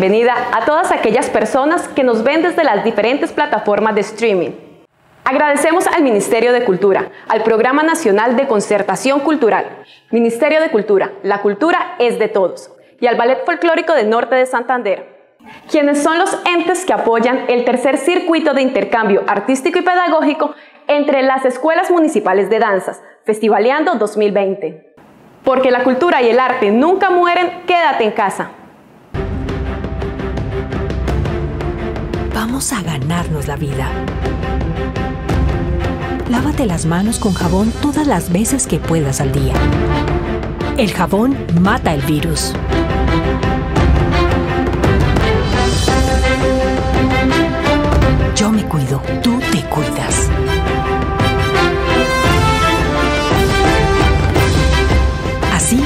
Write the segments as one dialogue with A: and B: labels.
A: Bienvenida a todas aquellas personas que nos ven desde las diferentes plataformas de streaming. Agradecemos al Ministerio de Cultura, al Programa Nacional de Concertación Cultural, Ministerio de Cultura, la cultura es de todos, y al Ballet Folclórico del Norte de Santander, quienes son los entes que apoyan el tercer circuito de intercambio artístico y pedagógico entre las escuelas municipales de danzas, Festivaleando 2020. Porque la cultura y el arte nunca mueren, quédate en casa.
B: Vamos a ganarnos la vida. Lávate las manos con jabón todas las veces que puedas al día. El jabón mata el virus. Yo me cuido, tú te cuidas. Así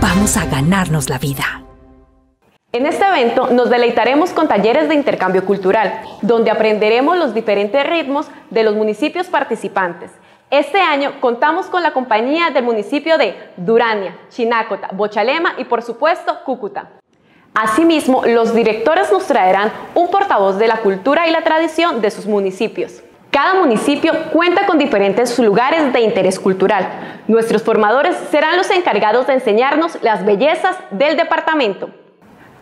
B: vamos a ganarnos la vida.
A: En este evento nos deleitaremos con talleres de intercambio cultural, donde aprenderemos los diferentes ritmos de los municipios participantes. Este año contamos con la compañía del municipio de Durania, Chinácota, Bochalema y por supuesto Cúcuta. Asimismo, los directores nos traerán un portavoz de la cultura y la tradición de sus municipios. Cada municipio cuenta con diferentes lugares de interés cultural. Nuestros formadores serán los encargados de enseñarnos las bellezas del departamento.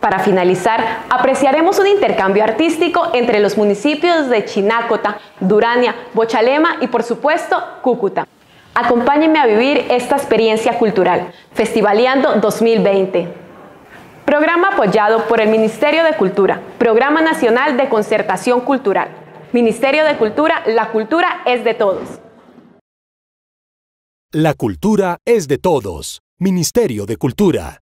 A: Para finalizar, apreciaremos un intercambio artístico entre los municipios de Chinácota, Durania, Bochalema y por supuesto Cúcuta. Acompáñenme a vivir esta experiencia cultural, Festivaleando 2020. Programa apoyado por el Ministerio de Cultura, Programa Nacional de Concertación Cultural. Ministerio de Cultura, la cultura es de todos.
C: La cultura es de todos. Ministerio de Cultura.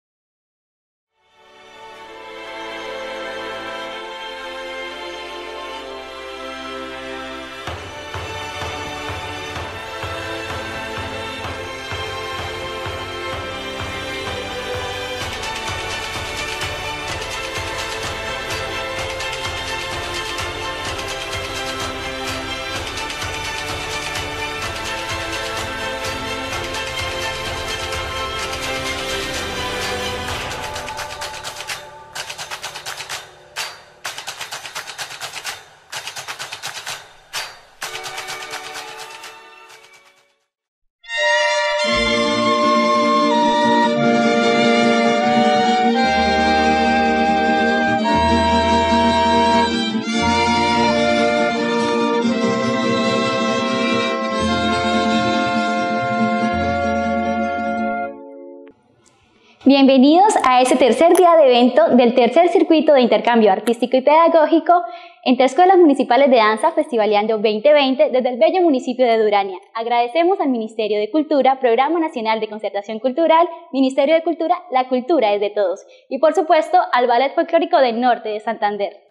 D: Bienvenidos a este tercer día de evento del tercer circuito de intercambio artístico y pedagógico entre escuelas municipales de danza Festivaleando 2020 desde el bello municipio de Durania. Agradecemos al Ministerio de Cultura, Programa Nacional de Concertación Cultural, Ministerio de Cultura, la cultura es de todos y por supuesto al Ballet Folclórico del Norte de Santander.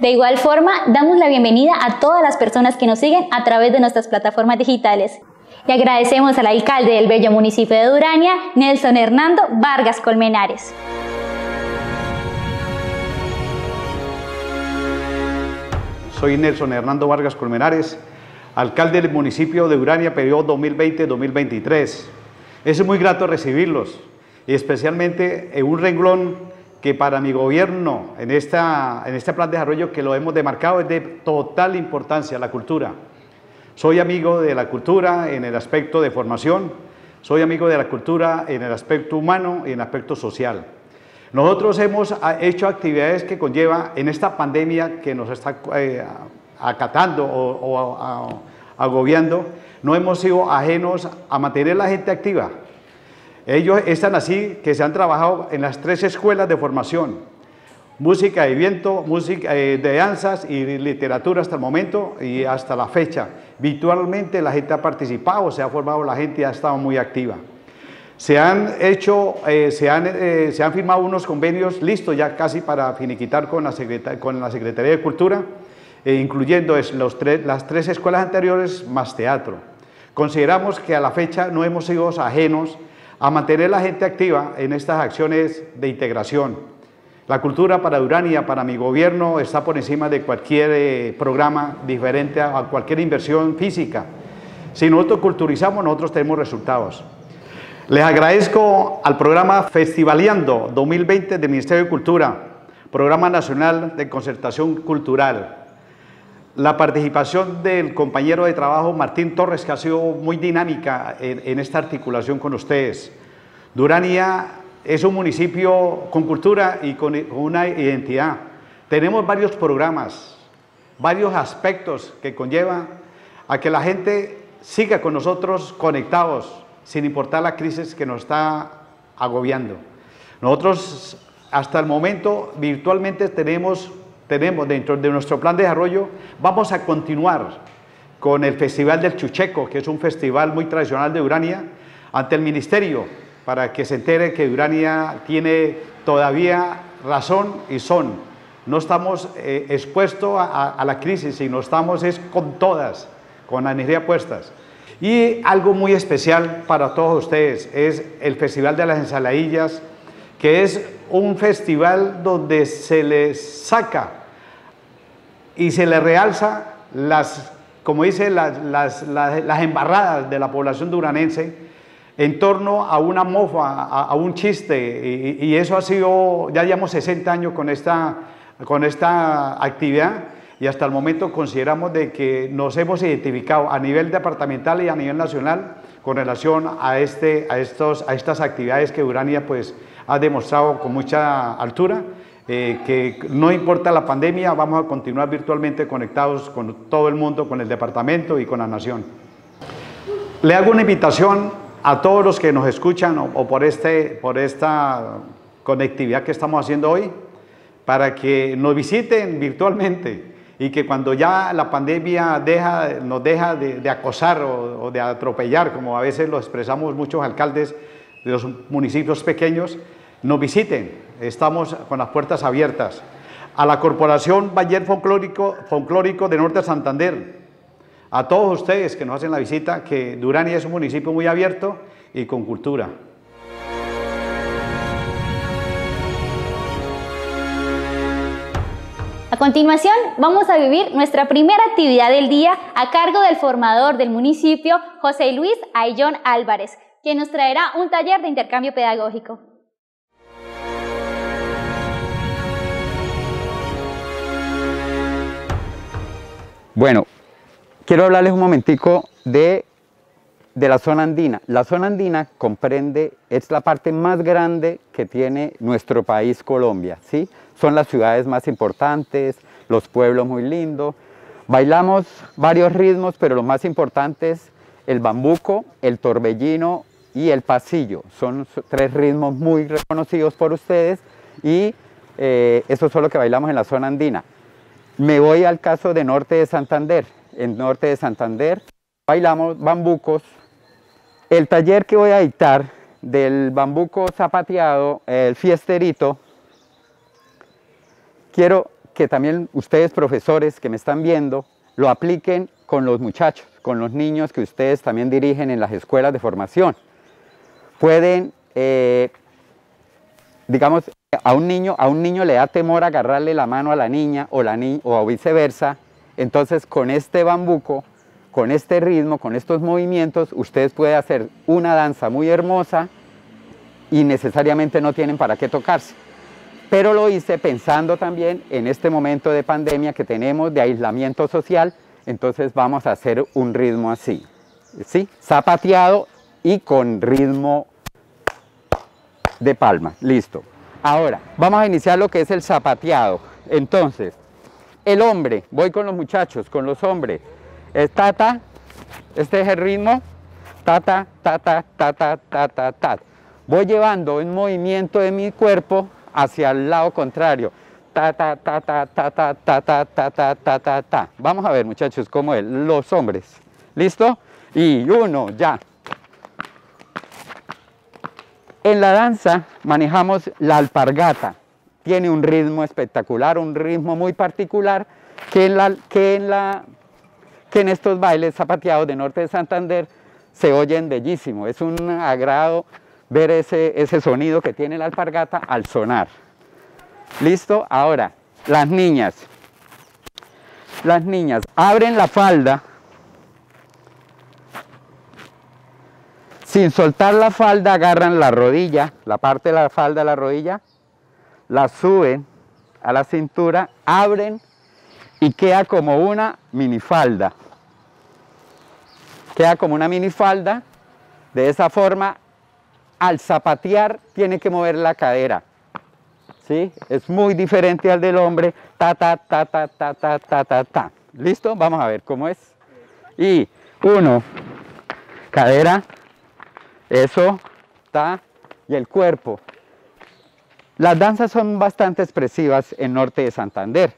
D: De igual forma, damos la bienvenida a todas las personas que nos siguen a través de nuestras plataformas digitales. Y agradecemos al alcalde del bello municipio de Durania, Nelson Hernando Vargas Colmenares.
E: Soy Nelson Hernando Vargas Colmenares, alcalde del municipio de Urania, periodo 2020-2023. Es muy grato recibirlos, y especialmente en un renglón que para mi gobierno en, esta, en este plan de desarrollo que lo hemos demarcado es de total importancia, la cultura. Soy amigo de la cultura en el aspecto de formación, soy amigo de la cultura en el aspecto humano y en el aspecto social. Nosotros hemos ah, hecho actividades que conlleva en esta pandemia que nos está eh, acatando o, agobiando, no hemos sido ajenos a mantener la gente activa. Ellos están así que se han trabajado en las tres escuelas de formación, música de viento, música eh, de danzas y literatura hasta el momento y hasta la fecha. Virtualmente la gente ha participado, se ha formado la gente ha estado muy activa. Se han hecho, eh, se, han, eh, se han firmado unos convenios listos ya casi para finiquitar con la, con la Secretaría de Cultura, incluyendo los las tres escuelas anteriores más teatro. Consideramos que a la fecha no hemos sido ajenos a mantener la gente activa en estas acciones de integración. La cultura para Urania, para mi gobierno, está por encima de cualquier eh, programa diferente a cualquier inversión física. Si nosotros culturizamos, nosotros tenemos resultados. Les agradezco al programa Festivaleando 2020 del Ministerio de Cultura, Programa Nacional de Concertación Cultural, la participación del compañero de trabajo Martín Torres, que ha sido muy dinámica en, esta articulación con ustedes. Durania es un municipio con cultura y con, una identidad. Tenemos varios programas, varios aspectos que conllevan a que la gente siga con nosotros conectados, sin importar la crisis que nos está agobiando. Nosotros hasta el momento virtualmente tenemos tenemos dentro de nuestro plan de desarrollo, vamos a continuar con el Festival del Chucheco, que es un festival muy tradicional de Urania, ante el Ministerio, para que se entere que Urania tiene todavía razón y son. No estamos eh, expuestos a, la crisis, sino estamos es con todas, con la energía puestas. Y algo muy especial para todos ustedes es el Festival de las Ensaladillas, que es un festival donde se les saca y se le realza las, como dice, las, las, las, embarradas de la población duranense en torno a una mofa, a, un chiste, y, eso ha sido, ya llevamos 60 años con esta, con esta actividad y hasta el momento consideramos de que nos hemos identificado a nivel departamental y a nivel nacional con relación a, este, a, estos, a estas actividades que Urania pues, ha demostrado con mucha altura eh, que no importa la pandemia, vamos a continuar virtualmente conectados con todo el mundo, con el departamento y con la nación. Le hago una invitación a todos los que nos escuchan o, por, este, por esta conectividad que estamos haciendo hoy, para que nos visiten virtualmente y que cuando ya la pandemia deja, nos deja de, acosar o, o, de atropellar, como a veces lo expresamos muchos alcaldes de los municipios pequeños, nos visiten, estamos con las puertas abiertas. A la Corporación Bayer Folclórico, de Norte de Santander, a todos ustedes que nos hacen la visita, que Durania es un municipio muy abierto y con cultura.
D: A continuación, vamos a vivir nuestra primera actividad del día a cargo del formador del municipio, José Luis Ayllón Álvarez, quien nos traerá un taller de intercambio pedagógico.
F: Bueno, quiero hablarles un momentico de, de, la zona andina. La zona andina comprende, es la parte más grande que tiene nuestro país Colombia, ¿sí? Son las ciudades más importantes, los pueblos muy lindos. Bailamos varios ritmos, pero lo más importante es el bambuco, el torbellino y el pasillo. Son tres ritmos muy reconocidos por ustedes y eh, eso es lo que bailamos en la zona andina. Me voy al caso de Norte de Santander. En Norte de Santander bailamos bambucos. El taller que voy a dictar del bambuco zapateado, el fiesterito, quiero que también ustedes profesores que me están viendo lo apliquen con los muchachos, con los niños que ustedes también dirigen en las escuelas de formación. Pueden, eh, digamos, a un niño, a un niño le da temor agarrarle la mano a la niña o, la o viceversa, entonces con este bambuco, con este ritmo, con estos movimientos, ustedes pueden hacer una danza muy hermosa y necesariamente no tienen para qué tocarse. Pero lo hice pensando también en este momento de pandemia que tenemos, de aislamiento social, entonces vamos a hacer un ritmo así, ¿sí? Zapateado y con ritmo de palma, listo. Ahora, vamos a iniciar lo que es el zapateado. Entonces, el hombre, voy con los muchachos, con los hombres. Es tata, este es el ritmo, tata, tata, tata, tata, tata. voy llevando un movimiento de mi cuerpo hacia el lado contrario. Ta, ta, ta, ta, ta, ta, ta. Vamos a ver, muchachos, cómo es. Los hombres. ¿Listo? Y uno, ya. En la danza manejamos la alpargata. Tiene un ritmo espectacular, un ritmo muy particular que en, la, que en, la, que en estos bailes zapateados de Norte de Santander se oyen bellísimo. Es un agrado ver ese, ese sonido que tiene la alpargata al sonar. ¿Listo? Ahora, las niñas. Las niñas abren la falda Sin soltar la falda, agarran la rodilla, la parte de la falda de la rodilla, la suben a la cintura, abren y queda como una minifalda. Queda como una minifalda. De esa forma, al zapatear, tiene que mover la cadera. ¿Sí? Es muy diferente al del hombre. Ta, ta, ta, ta, ta, ta, ta, ta, ta. ¿Listo? Vamos a ver cómo es. Y uno, cadera, eso está, y el cuerpo. Las danzas son bastante expresivas en Norte de Santander.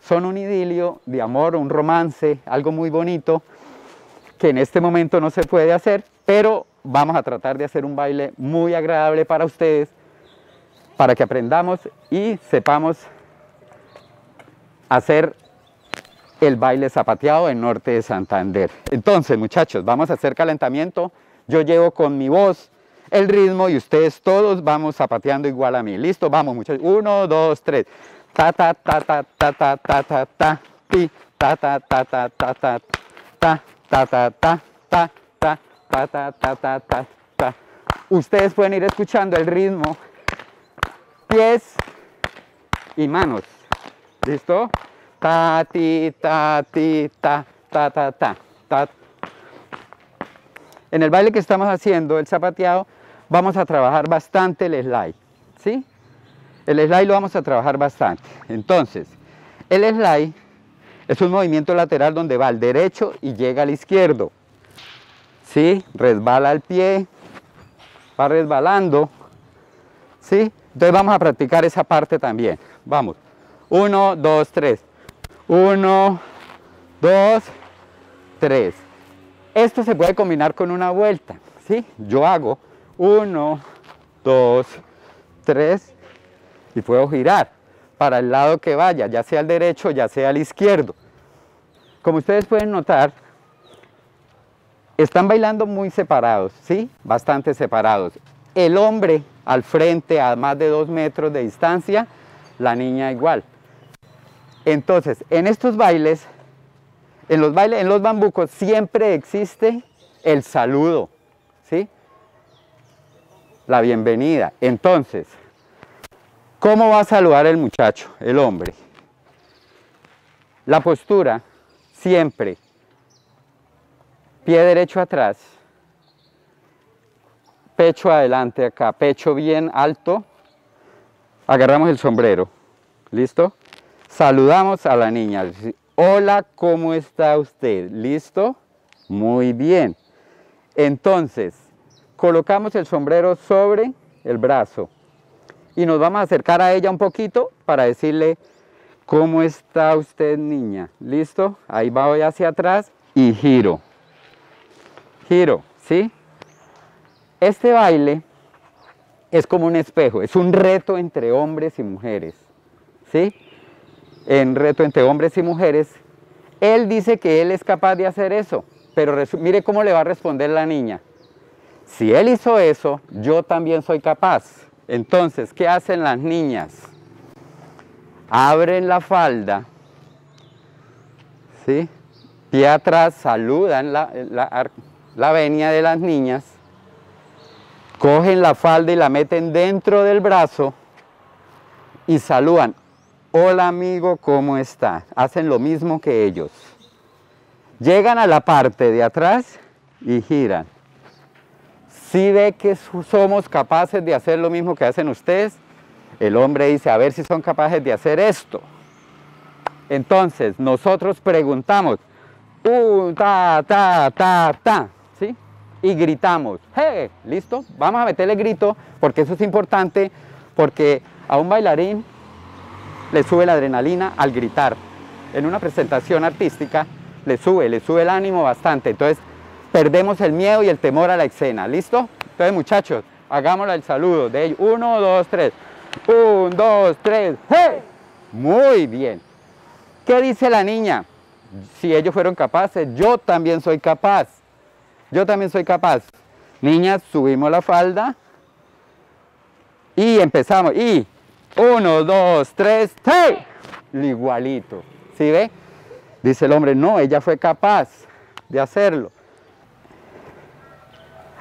F: Son un idilio de amor, un romance, algo muy bonito que en este momento no se puede hacer, pero vamos a tratar de hacer un baile muy agradable para ustedes, para que aprendamos y sepamos hacer el baile zapateado en Norte de Santander. Entonces, muchachos, vamos a hacer calentamiento. Yo llevo con mi voz el ritmo y ustedes todos vamos zapateando igual a mí. ¿Listo? Vamos muchachos. Uno, dos, tres. Ta ta ta ta ta ta ta ta ta ti ta ta ta ta ta ta ta ta ta ta ta ta ta ta ta ta ta ta Ustedes pueden ir escuchando el ritmo, pies y manos. ¿Listo? Ta ti ta ti ta ta ta ta ta en el baile que estamos haciendo, el zapateado, vamos a trabajar bastante el slide, ¿sí? El slide lo vamos a trabajar bastante. Entonces, el slide es un movimiento lateral donde va al derecho y llega al izquierdo, ¿sí? Resbala el pie, va resbalando, ¿sí? Entonces vamos a practicar esa parte también. Vamos. Uno, dos, tres. Uno, dos, tres. Esto se puede combinar con una vuelta, ¿sí? Yo hago uno, dos, tres y puedo girar para el lado que vaya, ya sea al derecho, ya sea al izquierdo. Como ustedes pueden notar, están bailando muy separados, ¿sí? Bastante separados. El hombre al frente a más de dos metros de distancia, la niña igual. Entonces, en estos bailes en los bailes, en los bambucos siempre existe el saludo, ¿sí? La bienvenida. Entonces, ¿cómo va a saludar el muchacho, el hombre? La postura, siempre, pie derecho atrás, pecho adelante acá, pecho bien alto, agarramos el sombrero, ¿listo? Saludamos a la niña, Hola, ¿cómo está usted? ¿Listo? Muy bien. Entonces, colocamos el sombrero sobre el brazo y nos vamos a acercar a ella un poquito para decirle, ¿cómo está usted niña? ¿Listo? Ahí voy hacia atrás y giro. Giro, ¿sí? Este baile es como un espejo, es un reto entre hombres y mujeres, ¿sí? En reto entre hombres y mujeres, él dice que él es capaz de hacer eso, pero mire cómo le va a responder la niña. Si él hizo eso, yo también soy capaz. Entonces, ¿qué hacen las niñas? Abren la falda, ¿sí? Pie atrás, saludan la, la, la venia de las niñas, cogen la falda y la meten dentro del brazo y saludan. Hola amigo, ¿cómo está? Hacen lo mismo que ellos. Llegan a la parte de atrás y giran. Si ve que somos capaces de hacer lo mismo que hacen ustedes, el hombre dice, a ver si son capaces de hacer esto. Entonces, nosotros preguntamos, uh, ta, ta, ta, ta, ¿sí? y gritamos. ¡Hey! ¿Listo? Vamos a meterle grito porque eso es importante porque a un bailarín le sube la adrenalina al gritar. En una presentación artística le sube, le sube el ánimo bastante. Entonces perdemos el miedo y el temor a la escena. ¿Listo? Entonces muchachos, hagámoslo el saludo de ellos. Uno, dos, tres. Un, dos, tres. ¡Hey! Muy bien. ¿Qué dice la niña? Si ellos fueron capaces, yo también soy capaz. Yo también soy capaz. Niñas, subimos la falda y empezamos. Y uno, dos, tres, ¡hey! Igualito. ¿Sí ve? Dice el hombre, no, ella fue capaz de hacerlo.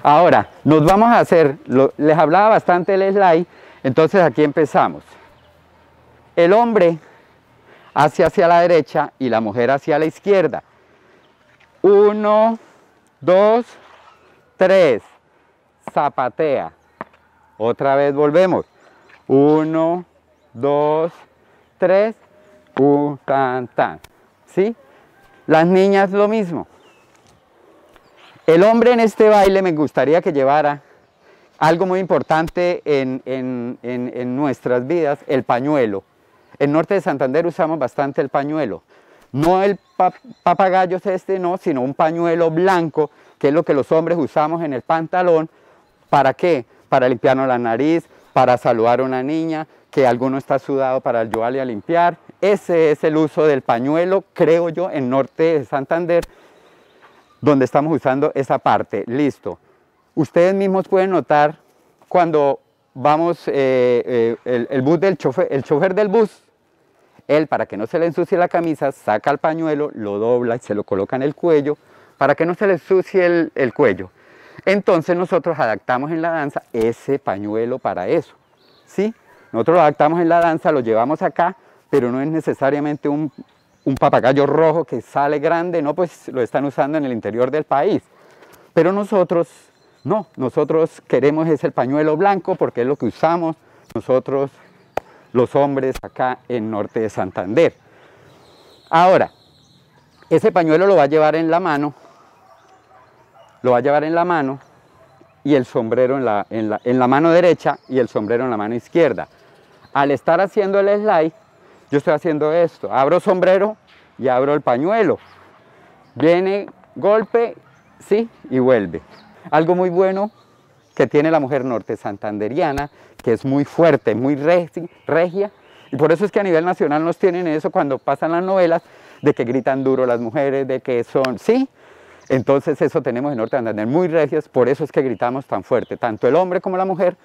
F: Ahora, nos vamos a hacer, les hablaba bastante el slide, entonces aquí empezamos. El hombre hacia hacia la derecha y la mujer hacia la izquierda. Uno, dos, tres. Zapatea. Otra vez volvemos. Uno, dos, tres. Un, tan, tan. ¿Sí? Las niñas lo mismo. El hombre en este baile me gustaría que llevara algo muy importante en, en nuestras vidas, el pañuelo. En Norte de Santander usamos bastante el pañuelo. No el papagayo este, no, sino un pañuelo blanco, que es lo que los hombres usamos en el pantalón. ¿Para qué? Para limpiarnos la nariz, para saludar a una niña, que alguno está sudado para ayudarle a limpiar. Ese es el uso del pañuelo, creo yo, en Norte de Santander, donde estamos usando esa parte. Listo. Ustedes mismos pueden notar cuando vamos, eh, eh, el, bus del chofer, el chofer del bus él, para que no se le ensucie la camisa, saca el pañuelo, lo dobla y se lo coloca en el cuello para que no se le ensucie el, cuello. Entonces nosotros adaptamos en la danza ese pañuelo para eso. ¿sí? Nosotros lo adaptamos en la danza, lo llevamos acá, pero no es necesariamente un, un papagayo rojo que sale grande, no, pues lo están usando en el interior del país. Pero nosotros, no, nosotros queremos ese pañuelo blanco porque es lo que usamos nosotros los hombres acá en Norte de Santander. Ahora, ese pañuelo lo va a llevar en la mano, lo va a llevar en la mano y el sombrero en la, en la, mano derecha y el sombrero en la mano izquierda. Al estar haciendo el slide, yo estoy haciendo esto, abro sombrero y abro el pañuelo. Viene golpe, sí, y vuelve. Algo muy bueno que tiene la mujer norte santanderiana, que es muy fuerte, muy regia, y por eso es que a nivel nacional nos tienen eso cuando pasan las novelas, de que gritan duro las mujeres, de que son, sí, entonces eso tenemos en Norte Santander, muy regias, por eso es que gritamos tan fuerte, tanto el hombre como la mujer,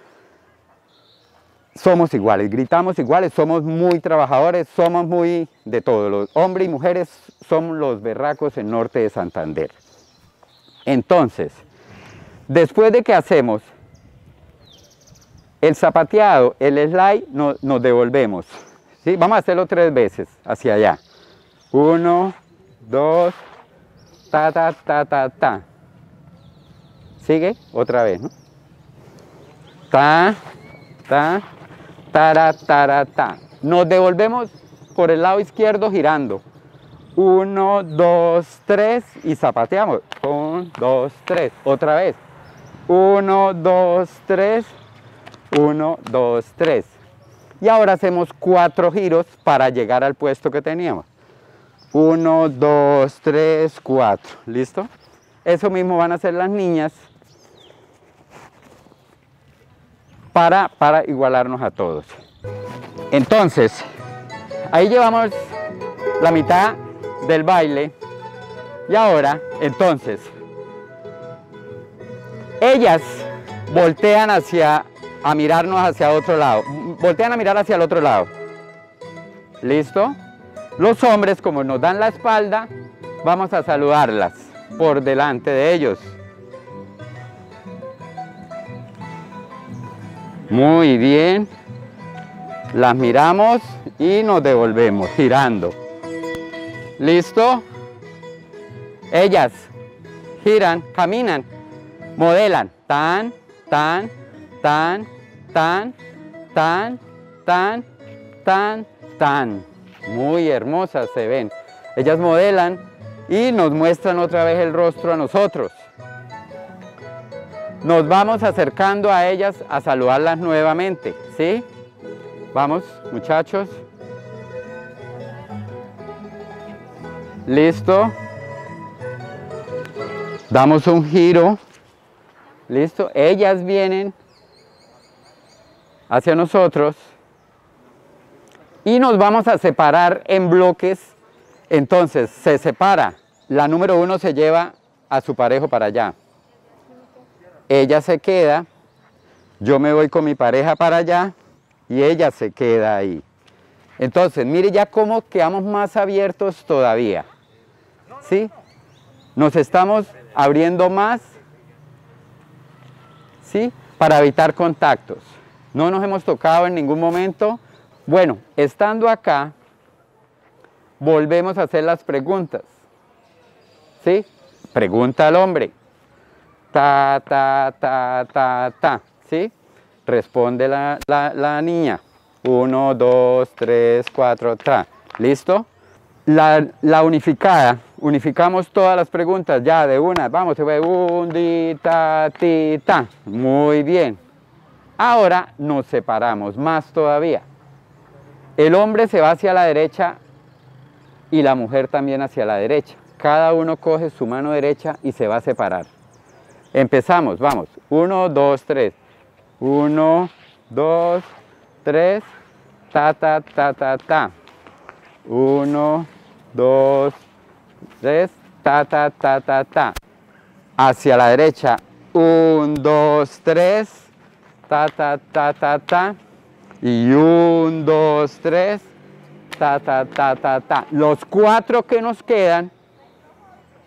F: somos iguales, gritamos iguales, somos muy trabajadores, somos muy de todo, los hombres y mujeres somos los berracos en Norte de Santander. Entonces, Después de que hacemos el zapateado, el slide, nos devolvemos. ¿sí? Vamos a hacerlo tres veces hacia allá. Uno, dos, ta, ta, ta, ta, ta. Sigue otra vez, ¿no? Ta, ta, ta, ta, ta. Nos devolvemos por el lado izquierdo girando. Uno, dos, tres y zapateamos. Un, dos, tres. Otra vez. 1, 2, 3, 1, 2, 3. Y ahora hacemos cuatro giros para llegar al puesto que teníamos. 1, 2, 3, 4. ¿Listo? Eso mismo van a hacer las niñas para, para igualarnos a todos. Entonces, ahí llevamos la mitad del baile. Y ahora, entonces, ellas voltean hacia, a mirarnos hacia otro lado, voltean a mirar hacia el otro lado. ¿Listo? Los hombres, como nos dan la espalda, vamos a saludarlas por delante de ellos. Muy bien. Las miramos y nos devolvemos girando. ¿Listo? Ellas giran, caminan modelan tan, tan, tan, tan, tan, tan, tan, tan. Muy hermosas se ven. Ellas modelan y nos muestran otra vez el rostro a nosotros. nos vamos acercando a ellas a saludarlas nuevamente, ¿sí? Vamos, muchachos. Listo. Damos un giro. Listo. Ellas vienen hacia nosotros y nos vamos a separar en bloques. Entonces se separa. La número uno se lleva a su parejo para allá. Ella se queda, yo me voy con mi pareja para allá y ella se queda ahí. Entonces, mire ya cómo quedamos más abiertos todavía. ¿Sí? Nos estamos abriendo más, ¿sí? Para evitar contactos. No nos hemos tocado en ningún momento. Bueno, estando acá, volvemos a hacer las preguntas. ¿Sí? Pregunta al hombre. Ta, ta, ta, ta, ta. ¿Sí? Responde la, la, niña. Uno, dos, tres, cuatro, ta. ¿Listo? La, la, unificada, unificamos todas las preguntas ya de una. Vamos, se ve un, ta, ti, ta. Muy bien. Ahora nos separamos más todavía. El hombre se va hacia la derecha y la mujer también hacia la derecha. Cada uno coge su mano derecha y se va a separar. Empezamos, vamos. Uno, dos, tres. Uno, dos, tres. Ta, ta, ta, ta, ta. Uno, dos, tres. Ta, ta, ta, ta, ta. Hacia la derecha. Un, dos, tres. Ta, ta, ta, ta, ta. Y un, dos, tres. Ta, ta, ta, ta, ta. Los cuatro que nos quedan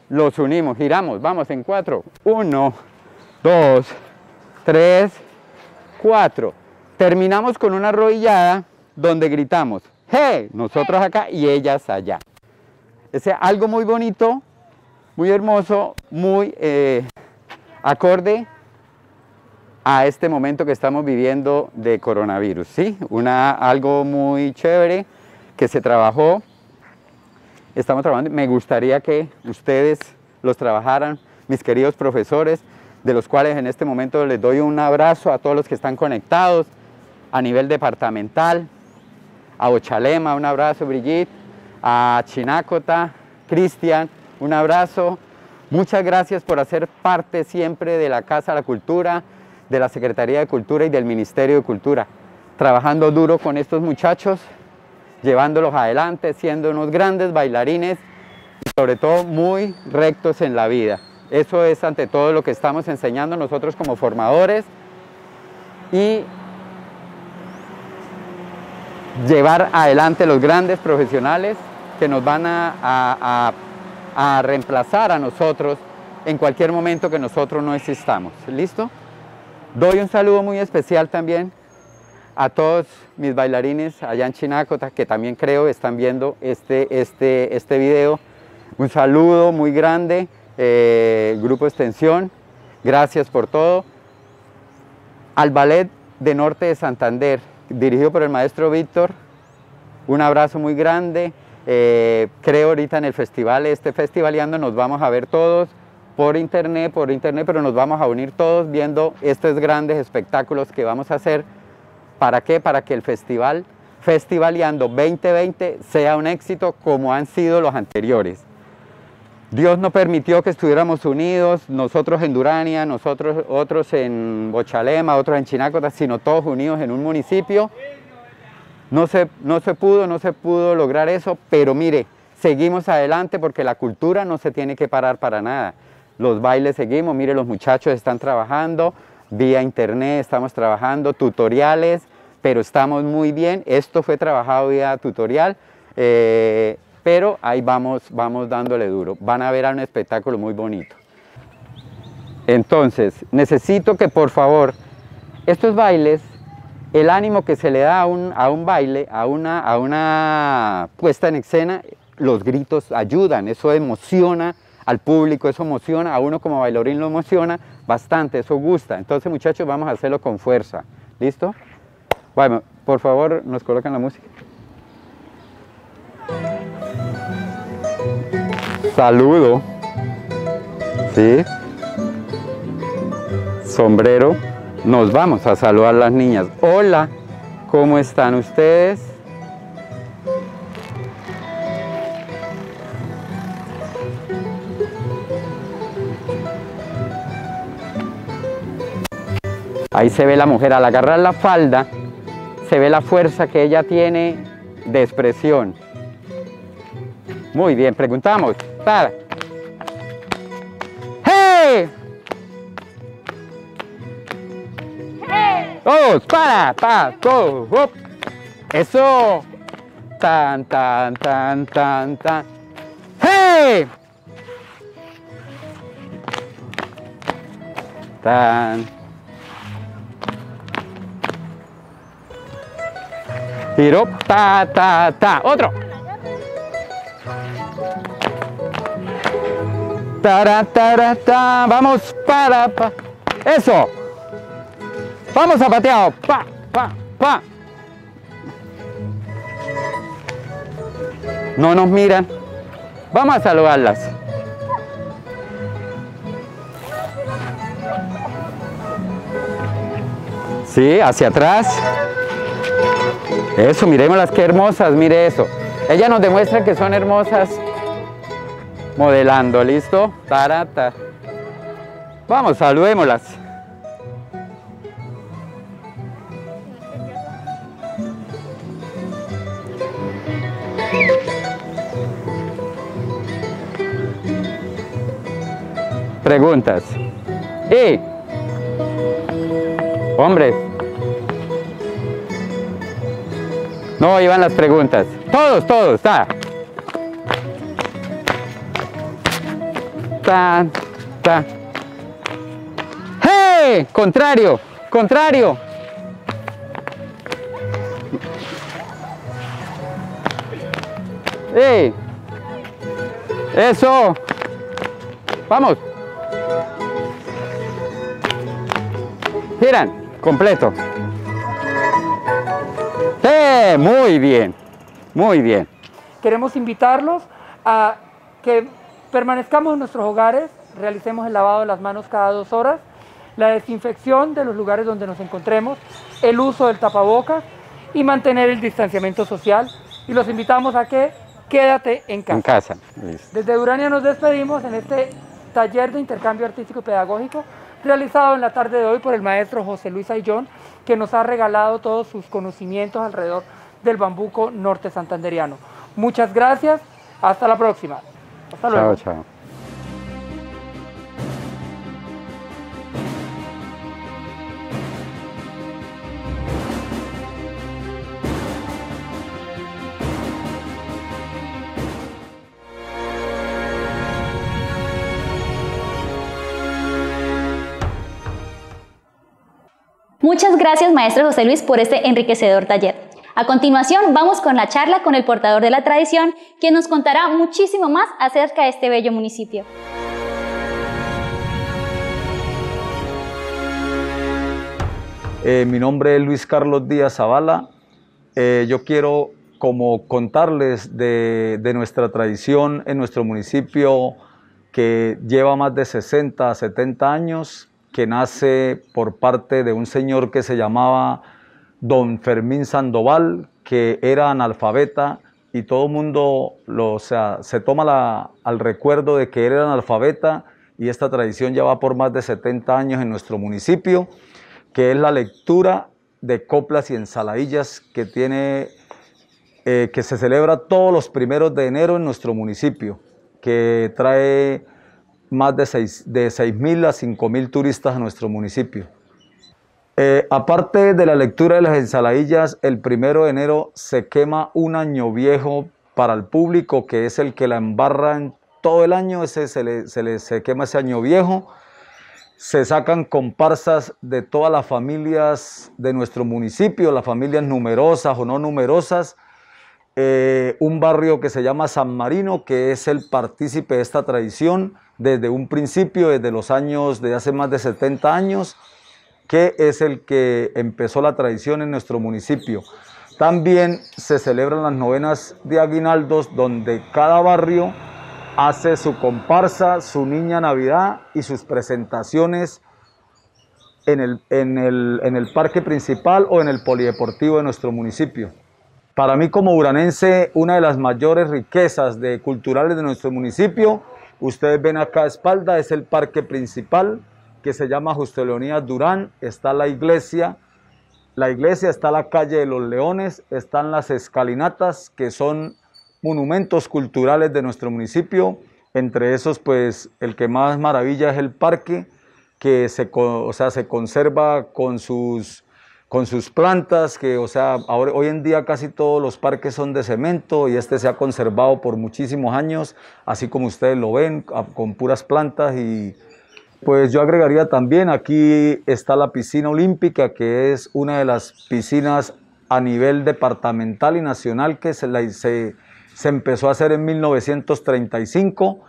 F: los unimos, giramos, vamos en cuatro. Uno, dos, tres, cuatro. Terminamos con una arrodillada donde gritamos, ¡Hey! Nosotros acá y ellas allá. Es algo muy bonito, muy hermoso, muy eh, acorde a este momento que estamos viviendo de coronavirus, ¿sí? Una, algo muy chévere que se trabajó estamos trabajando. Me gustaría que ustedes los trabajaran, mis queridos profesores, de los cuales en este momento les doy un abrazo a todos los que están conectados a nivel departamental, a Ochalema, un abrazo Brigitte, a Chinácota, Cristian, un abrazo. Muchas gracias por hacer parte siempre de la Casa de la Cultura, de la Secretaría de Cultura y del Ministerio de Cultura, trabajando duro con estos muchachos llevándolos adelante, siendo unos grandes bailarines y sobre todo muy rectos en la vida. Eso es ante todo lo que estamos enseñando nosotros como formadores y llevar adelante los grandes profesionales que nos van a, a reemplazar a nosotros en cualquier momento que nosotros no existamos. ¿Listo? Doy un saludo muy especial también a todos mis bailarines allá en Chinacota, que también creo están viendo este, este, este video. Un saludo muy grande, eh, Grupo Extensión, gracias por todo. Al Ballet de Norte de Santander, dirigido por el maestro Víctor, un abrazo muy grande. Eh, creo ahorita en el festival, este festivaleando, nos vamos a ver todos por internet, por internet, pero nos vamos a unir todos viendo estos grandes espectáculos que vamos a hacer ¿Para qué? Para que el festival Festivaleando 2020 sea un éxito como han sido los anteriores. Dios no permitió que estuviéramos unidos, nosotros en Durania, nosotros otros en Bochalema, otros en Chinacota, sino todos unidos en un municipio. No se, no se pudo, no se pudo lograr eso, pero mire, seguimos adelante porque la cultura no se tiene que parar para nada. Los bailes seguimos, mire, los muchachos están trabajando, vía internet estamos trabajando, tutoriales, pero estamos muy bien. Esto fue trabajado vía tutorial, eh, pero ahí vamos, vamos dándole duro. Van a ver un espectáculo muy bonito. Entonces, necesito que por favor, estos bailes, el ánimo que se le da a un, a un baile, a una, a una puesta en escena, los gritos ayudan, eso emociona al público, eso emociona, a uno como bailarín lo emociona bastante, eso gusta. Entonces muchachos, vamos a hacerlo con fuerza. ¿Listo? Bueno, por favor, nos colocan la música. Saludo. ¿Sí? sombrero, nos vamos a saludar las niñas. Hola, ¿cómo están ustedes? Ahí se ve la mujer al agarrar la falda, se ve la fuerza que ella tiene de expresión. Muy bien, preguntamos. Para. ¡Hey! Todos, para, para, go, hop. Eso. Tan, tan, tan, tan, tan. ¡Hey! Tan. Tiro, ta, ta, ta. Otro. Tara, tara, ta. Vamos, para, pa. Eso. Vamos zapateado. Pa, pa, pa. No nos miran. Vamos a saludarlas. Sí, hacia atrás. Eso, miremoslas qué hermosas, mire eso. Ella nos demuestra que son hermosas modelando, ¿listo? Tarata. Vamos, saludémoslas. Preguntas. Y, hombres, no iban las preguntas. Todos, todos, ta. Ta, ta. ¡Hey! Contrario, contrario. ¡Hey! Eso. Vamos. Giran, completo. ¡Eh! Muy bien, muy bien.
G: Queremos invitarlos a que permanezcamos en nuestros hogares, realicemos el lavado de las manos cada dos horas, la desinfección de los lugares donde nos encontremos, el uso del tapabocas y mantener el distanciamiento social. Y los invitamos a que quédate en casa.
F: En casa. listo.
G: Desde Urania nos despedimos en este taller de intercambio artístico y pedagógico realizado en la tarde de hoy por el maestro José Luis Ayllón, que nos ha regalado todos sus conocimientos alrededor del bambuco norte santanderiano. Muchas gracias, hasta la próxima. Hasta luego.
F: Chao, chao.
D: Muchas gracias, maestro José Luis, por este enriquecedor taller. A continuación, vamos con la charla con el portador de la tradición, quien nos contará muchísimo más acerca de este bello municipio.
H: Eh, mi nombre es Luis Carlos Díaz Zavala. Eh, yo quiero como contarles de, de nuestra tradición en nuestro municipio que lleva más de 60, 70 años, que nace por parte de un señor que se llamaba don Fermín Sandoval, que era analfabeta y todo el mundo o sea, se toma al recuerdo de que era analfabeta y esta tradición lleva por más de 70 años en nuestro municipio, que es la lectura de coplas y ensaladillas que tiene, eh, que se celebra todos los primeros de enero en nuestro municipio, que trae más de 6 de 6.000 a 5.000 turistas a nuestro municipio. Eh, aparte de la lectura de las ensaladillas, el primero de enero se quema un año viejo para el público, que es el que la embarra en todo el año, ese se, le, se, le- se quema ese año viejo. Se sacan comparsas de todas las familias de nuestro municipio, las familias numerosas o no numerosas. Eh, un barrio que se llama San Marino, que es el partícipe de esta tradición desde un principio, desde los años de hace más de 70 años que es el que empezó la tradición en nuestro municipio. También se celebran las novenas de aguinaldos, donde cada barrio hace su comparsa, su niña Navidad y sus presentaciones en el, en, el, en el parque principal o en el polideportivo de nuestro municipio. Para mí como uranense, una de las mayores riquezas de, culturales de nuestro municipio, ustedes ven acá a espalda, es el parque principal que se llama Justo Leonidas Durán, está la iglesia, la iglesia está la calle de los Leones, están las escalinatas que son monumentos culturales de nuestro municipio, entre esos pues el que más maravilla es el parque, que se, o sea, se conserva con sus, con sus plantas, que o sea, ahora, hoy en día casi todos los parques son de cemento y este se ha conservado por muchísimos años, así como ustedes lo ven, con puras plantas. Y pues yo agregaría también, aquí está la piscina olímpica, que es una de las piscinas a nivel departamental y nacional que se, se, se empezó a hacer en 1935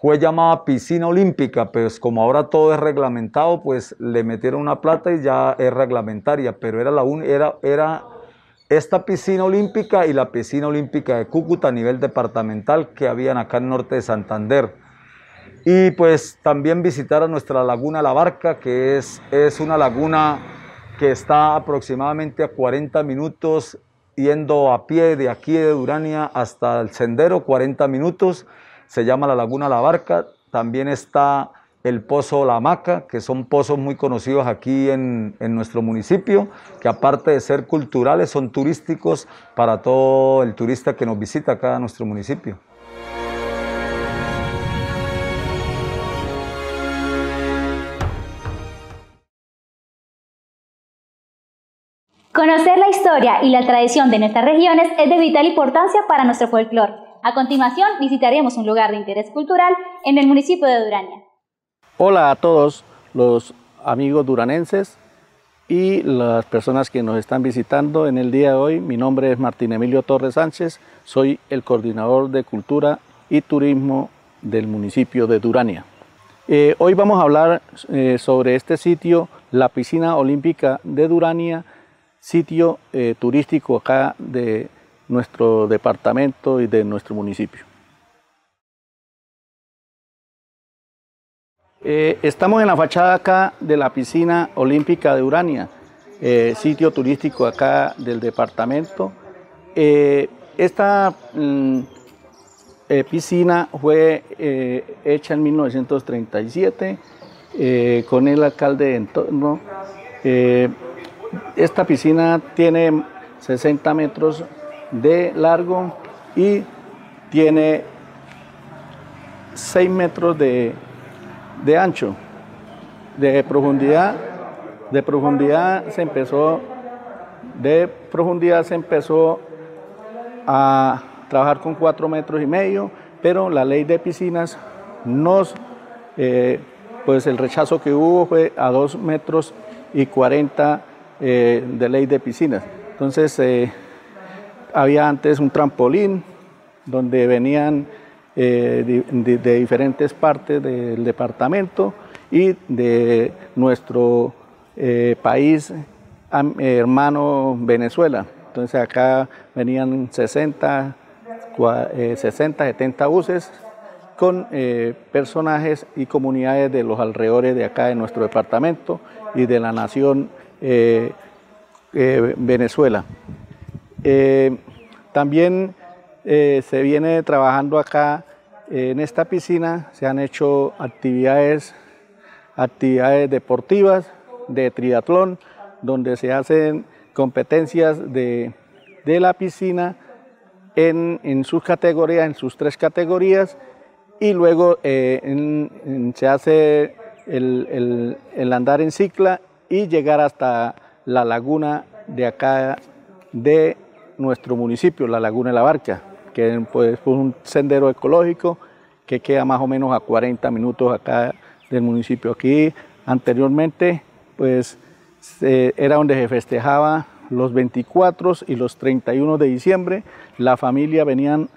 H: fue llamada piscina olímpica, pues como ahora todo es reglamentado, pues le metieron una plata y ya es reglamentaria, pero era, la un, era, era esta piscina olímpica y la piscina olímpica de Cúcuta a nivel departamental que habían acá en el norte de Santander. Y pues también visitar a nuestra laguna La Barca, que es, es una laguna que está aproximadamente a 40 minutos yendo a pie de aquí de Durania hasta el sendero, 40 minutos se llama la Laguna La Barca, también está el Pozo La Maca, que son pozos muy conocidos aquí en, en, nuestro municipio, que aparte de ser culturales, son turísticos para todo el turista que nos visita acá a nuestro municipio.
D: Conocer la historia y la tradición de nuestras regiones es de vital importancia para nuestro folclore a continuación, visitaremos un lugar de interés cultural en el municipio de Durania.
I: Hola a todos los amigos duranenses y las personas que nos están visitando en el día de hoy. Mi nombre es Martín Emilio Torres Sánchez, soy el coordinador de Cultura y Turismo del municipio de Durania. Eh, hoy vamos a hablar eh, sobre este sitio, la piscina olímpica de Durania, sitio eh, turístico acá de nuestro departamento y de nuestro municipio. Eh, estamos en la fachada acá de la piscina olímpica de Urania, eh, sitio turístico acá del departamento. Eh, esta mm, piscina fue hecha en 1937 con el alcalde de entorno. esta piscina tiene 60 metros de largo y tiene 6 metros de, ancho. De profundidad, de profundidad se empezó, de profundidad se empezó a trabajar con 4 metros y medio, pero la ley de piscinas nos, eh, pues el rechazo que hubo fue a 2 metros y 40 eh, de ley de piscinas. Entonces, eh, había antes un trampolín donde venían eh, de, diferentes partes del departamento y de nuestro eh, país hermano Venezuela. Entonces acá venían 60, 60 70 buses con eh, personajes y comunidades de los alrededores de acá de nuestro departamento y de la nación Venezuela. Eh, también eh, se viene trabajando acá en esta piscina, se han hecho actividades, actividades deportivas de triatlón, donde se hacen competencias de, la piscina en, sus categorías, en sus tres categorías, y luego eh, se hace el, el andar en cicla y llegar hasta la laguna de acá de nuestro municipio, la Laguna de la Barca, que pues, es un sendero ecológico que queda más o menos a 40 minutos acá del municipio. Aquí anteriormente pues era donde se festejaba los 24 y los 31 de diciembre. La familia venían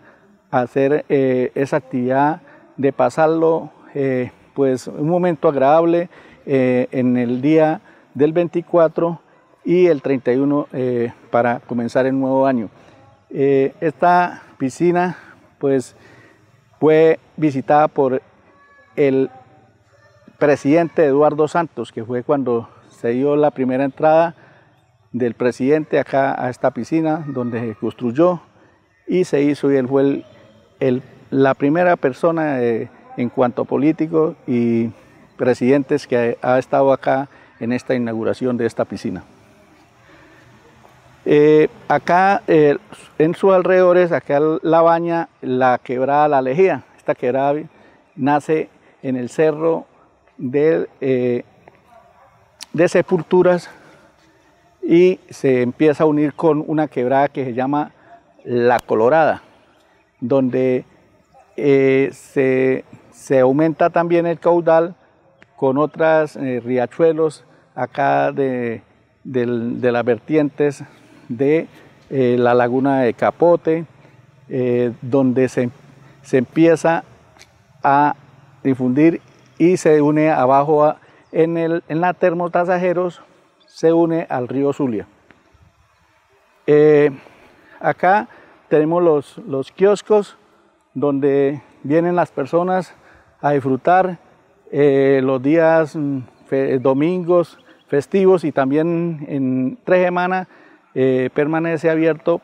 I: a hacer eh, esa actividad de pasarlo eh, pues un momento agradable eh, en el día del 24 y el 31 eh, para comenzar el nuevo año. Eh, esta piscina pues fue visitada por el presidente Eduardo Santos, que fue cuando se dio la primera entrada del presidente acá a esta piscina donde se construyó y se hizo y él fue el, la primera persona eh, en cuanto a políticos y presidentes que ha, estado acá en esta inauguración de esta piscina. Eh, acá eh, en sus alrededores, acá la baña la quebrada La Lejía. Esta quebrada nace en el cerro de, de Sepulturas y se empieza a unir con una quebrada que se llama La Colorada, donde eh, se, aumenta también el caudal con otros eh, riachuelos acá de, las vertientes de eh, la laguna de Capote, donde se, empieza a difundir y se une abajo en, el, en la termotasajeros se une al río Zulia. Eh, acá tenemos los, los, kioscos donde vienen las personas a disfrutar eh, los días mm, domingos, festivos y también en tres semanas eh, permanece abierto.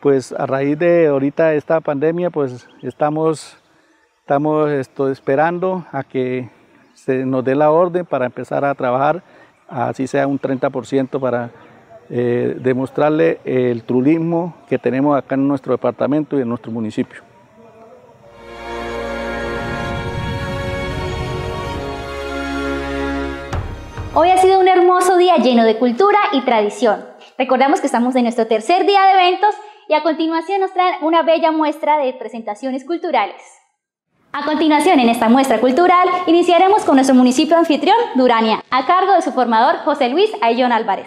I: pues a raíz de ahorita esta pandemia, pues estamos, estamos esperando a que se nos dé la orden para empezar a trabajar así sea un 30% para eh, demostrarle el turismo que tenemos acá en nuestro departamento y en nuestro municipio.
D: Hoy ha sido un hermoso día lleno de cultura y tradición. Recordamos que estamos en nuestro tercer día de eventos y a continuación nos traen una bella muestra de presentaciones culturales. A continuación, en esta muestra cultural, iniciaremos con nuestro municipio anfitrión, Durania, a cargo de su formador José Luis Ayllón Álvarez.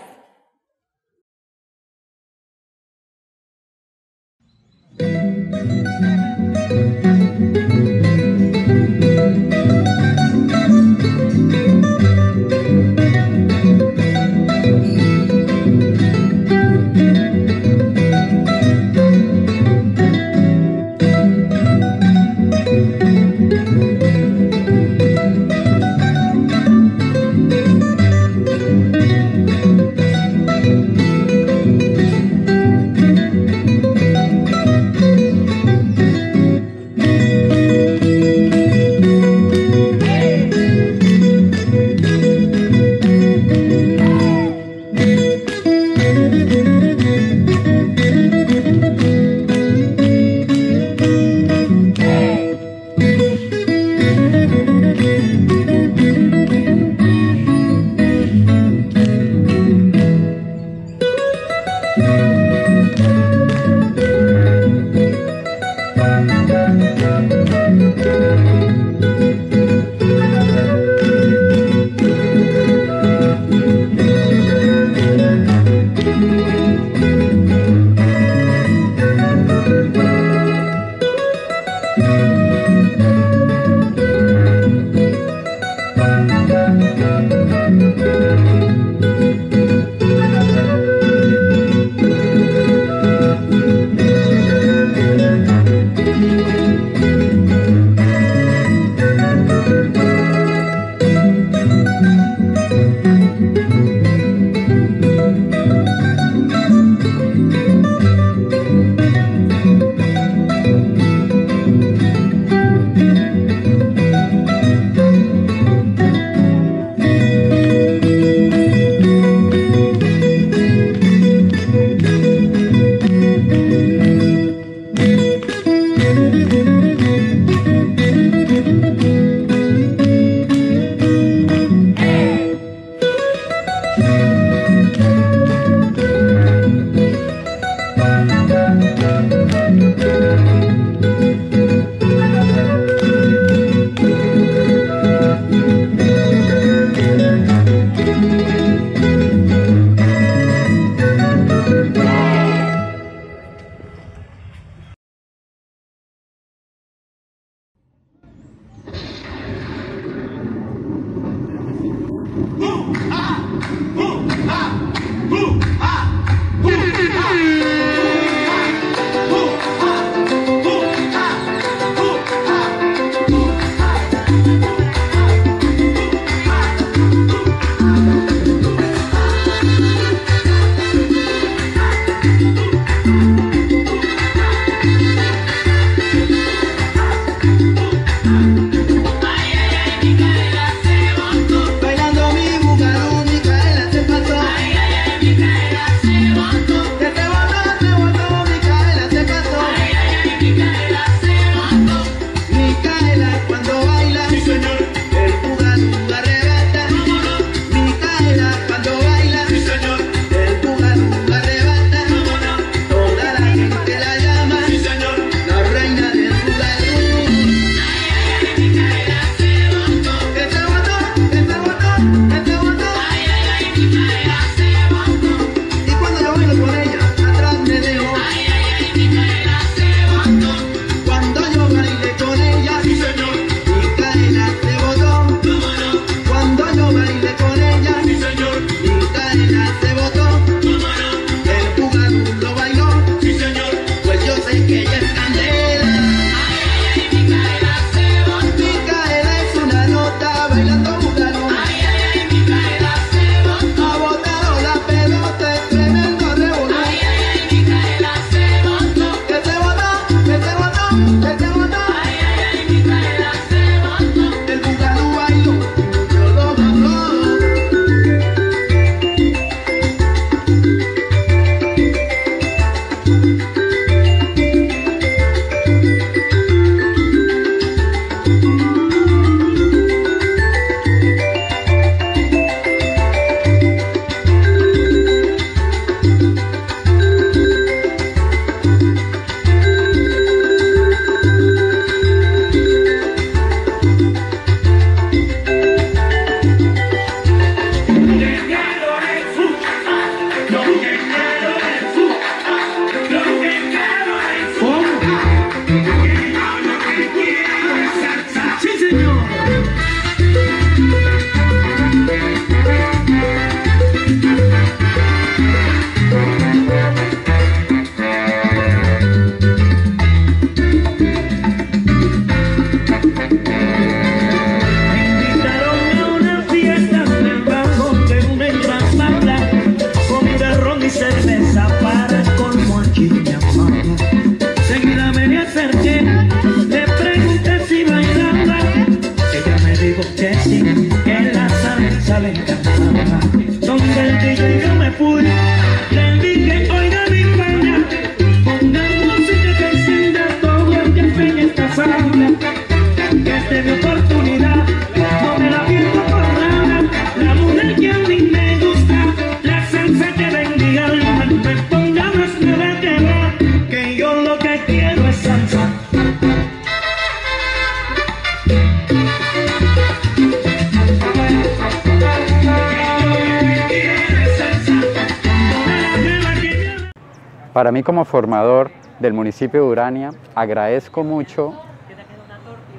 F: Formador del municipio de Urania, agradezco mucho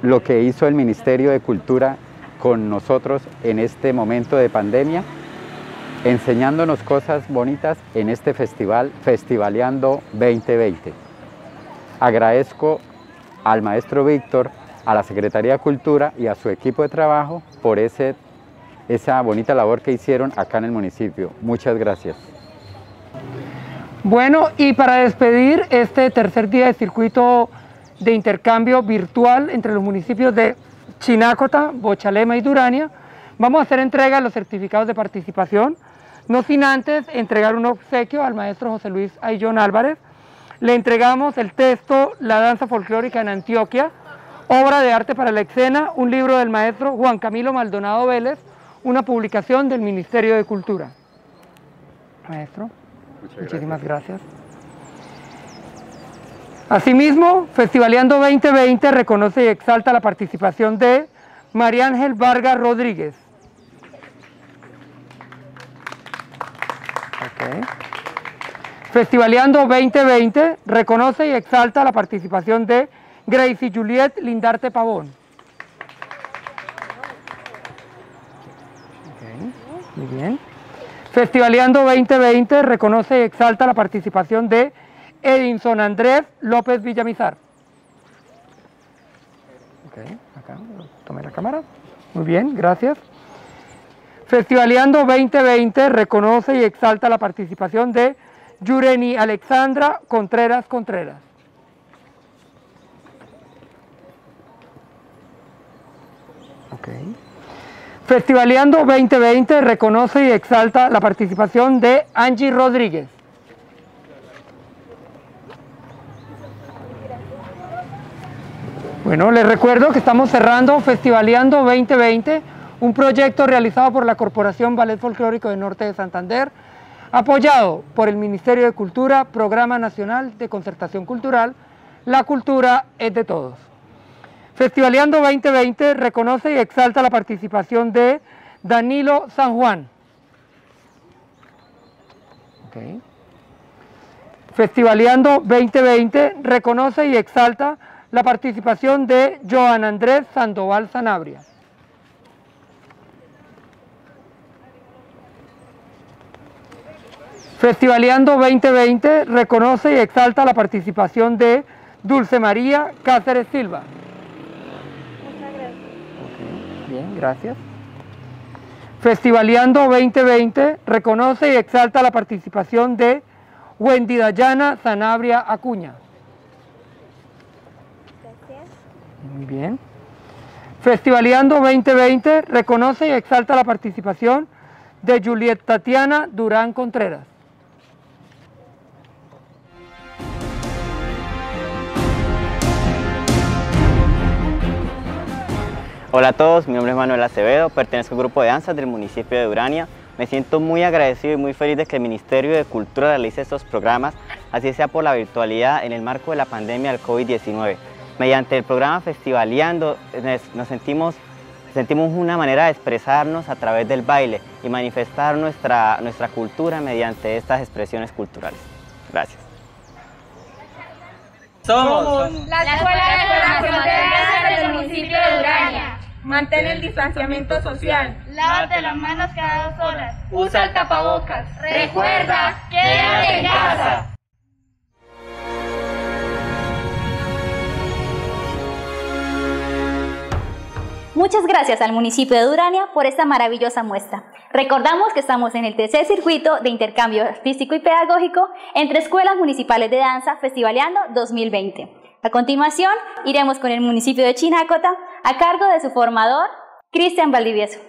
F: lo que hizo el Ministerio de Cultura con nosotros en este momento de pandemia, enseñándonos cosas bonitas en este festival, Festivaleando 2020. Agradezco al maestro Víctor, a la Secretaría de Cultura y a su equipo de trabajo por ese, esa bonita labor que hicieron acá en el municipio. Muchas gracias.
G: Bueno, y para despedir este tercer día de circuito de intercambio virtual entre los municipios de Chinácota, Bochalema y Durania, vamos a hacer entrega de los certificados de participación, no sin antes entregar un obsequio al maestro José Luis Ayllón Álvarez. Le entregamos el texto La danza folclórica en Antioquia, obra de arte para la escena, un libro del maestro Juan Camilo Maldonado Vélez, una publicación del Ministerio de Cultura. Maestro. Muchísimas gracias. Asimismo, Festivaleando 2020 reconoce y exalta la participación de María Ángel Vargas Rodríguez. Festivaleando 2020 reconoce y exalta la participación de Gracie Juliet Lindarte Pavón. Muy bien. Festivaleando 2020 reconoce y exalta la participación de Edinson Andrés López Villamizar. Ok, acá, tome la cámara. Muy bien, gracias. Festivaleando 2020 reconoce y exalta la participación de Yureni Alexandra Contreras Contreras. Okay. Festivaleando 2020 reconoce y exalta la participación de Angie Rodríguez. Bueno, les recuerdo que estamos cerrando Festivaleando 2020, un proyecto realizado por la Corporación Ballet Folclórico del Norte de Santander, apoyado por el Ministerio de Cultura, Programa Nacional de Concertación Cultural, La Cultura es de Todos. Festivaleando 2020 reconoce y exalta la participación de Danilo San Juan. Festivaleando 2020 reconoce y exalta la participación de Joan Andrés Sandoval Sanabria. Festivaleando 2020 reconoce y exalta la participación de Dulce María Cáceres Silva. Bien, gracias. Festivaleando 2020 reconoce y exalta la participación de Wendy Dayana Sanabria Acuña. Gracias. Muy bien. Festivaleando 2020 reconoce y exalta la participación de Juliet Tatiana Durán Contreras.
J: Hola a todos, mi nombre es Manuel Acevedo, pertenezco al grupo de danzas del municipio de Urania. Me siento muy agradecido y muy feliz de que el Ministerio de Cultura realice estos programas, así sea por la virtualidad en el marco de la pandemia del COVID-19. Mediante el programa Festivaleando nos sentimos, sentimos una manera de expresarnos a través del baile y manifestar nuestra, nuestra cultura mediante estas expresiones culturales. Gracias.
K: Somos la Escuela de del municipio de Urania. Mantén el distanciamiento social.
L: Lávate las manos cada dos horas.
K: Usa el tapabocas.
L: Recuerda, quédate en casa.
D: Muchas gracias al municipio de Durania por esta maravillosa muestra. Recordamos que estamos en el tercer circuito de intercambio artístico y pedagógico entre escuelas municipales de danza Festivaleando 2020. A continuación, iremos con el municipio de Chinacota a cargo de su formador, Cristian Valdivieso.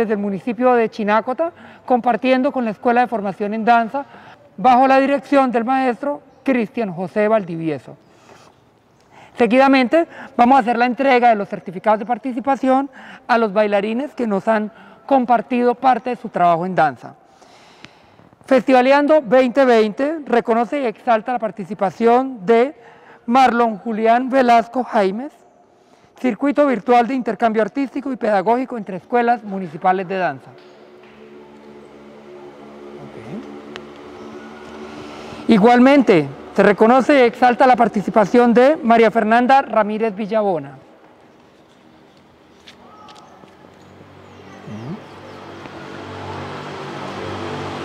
G: Desde el municipio de Chinácota, compartiendo con la Escuela de Formación en Danza, bajo la dirección del maestro Cristian José Valdivieso. Seguidamente vamos a hacer la entrega de los certificados de participación a los bailarines que nos han compartido parte de su trabajo en danza. Festivaleando 2020 reconoce y exalta la participación de Marlon Julián Velasco Jaimes, circuito virtual de intercambio artístico y pedagógico entre escuelas municipales de danza. Igualmente, se reconoce y exalta la participación de María Fernanda Ramírez Villabona.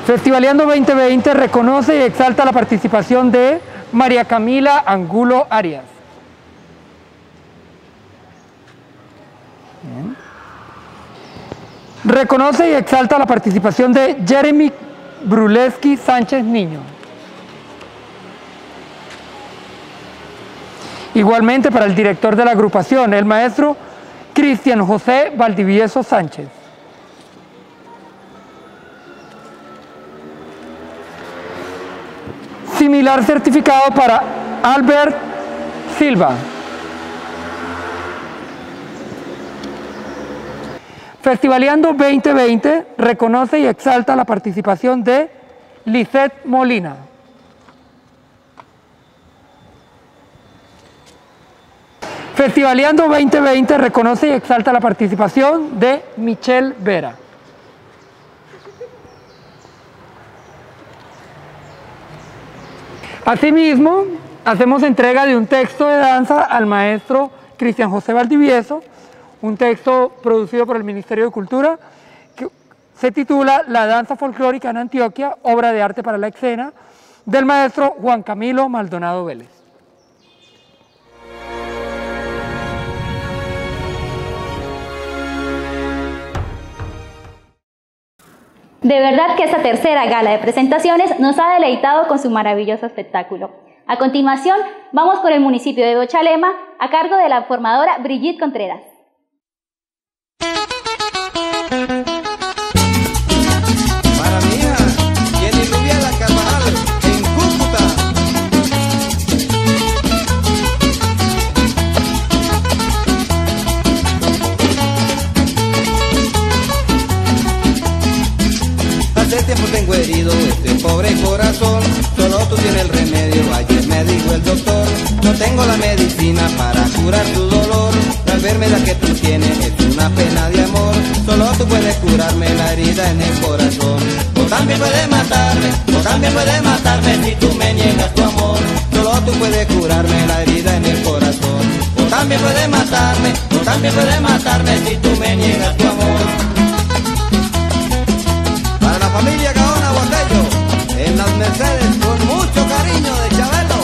G: Festivaleando 2020 reconoce y exalta la participación de María Camila Angulo Arias. Reconoce y exalta la participación de Jeremy Bruleski Sánchez Niño. Igualmente para el director de la agrupación, el maestro Cristian José Valdivieso Sánchez. Similar certificado para Albert Silva. Festivaleando 2020 reconoce y exalta la participación de Lisette Molina. Festivaleando 2020 reconoce y exalta la participación de Michelle Vera. Asimismo, hacemos entrega de un texto de danza al maestro Cristian José Valdivieso, un texto producido por el Ministerio de Cultura que se titula La danza folclórica en Antioquia, obra de arte para la escena, del maestro Juan Camilo Maldonado Vélez.
D: De verdad que esta tercera gala de presentaciones nos ha deleitado con su maravilloso espectáculo. A continuación, vamos con el municipio de Bochalema a cargo de la formadora Brigitte Contreras.
M: Este pobre corazón. Solo tú tienes el remedio, ayer me dijo el doctor. No tengo la medicina para curar tu dolor. La enfermedad que tú tienes es una pena de amor. Solo tú puedes curarme la herida en el corazón. O también puedes matarme, o también puedes matarme si tú me niegas tu amor. Solo tú puedes curarme la herida en el corazón. O también puedes matarme, o también puedes matarme si tú me niegas tu amor. Familia Botello, en las Mercedes, con mucho cariño de Chabelo.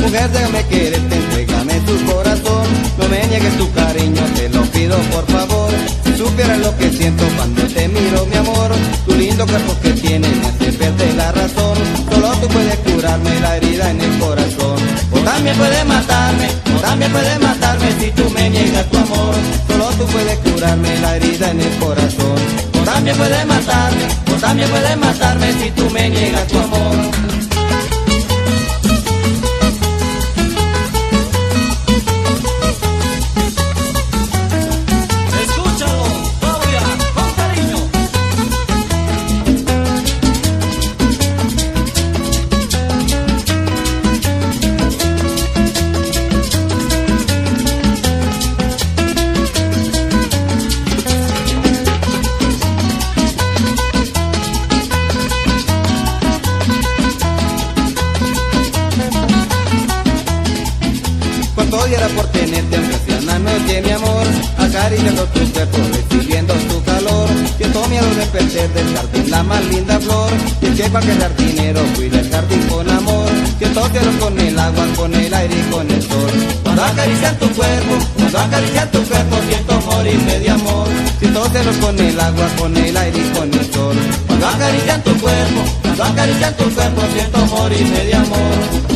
M: Mujer, déjame quererte, entrégame tu corazón, no me niegues tu cariño, te lo pido por favor. Si supieras lo que siento cuando te miro, mi amor, tu lindo cuerpo que tienes me hace perder la razón. Solo tú puedes curarme la herida en el corazón. También puedes matarme, también puedes matarme si tú me niegas tu amor. Solo tú puedes curarme la herida en el corazón. También puedes matarme, también puedes matarme si tú me niegas tu amor. Que el jardinero cuida el jardín con amor, que tóquelo con el agua, con el aire y con el sol. Cuando acarician tu cuerpo, cuando acarician tu cuerpo, siento morirme de amor. Si tóquelo con el agua, con el aire y con el sol. Cuando acarician tu cuerpo, cuando acarician tu cuerpo, siento morirme de amor.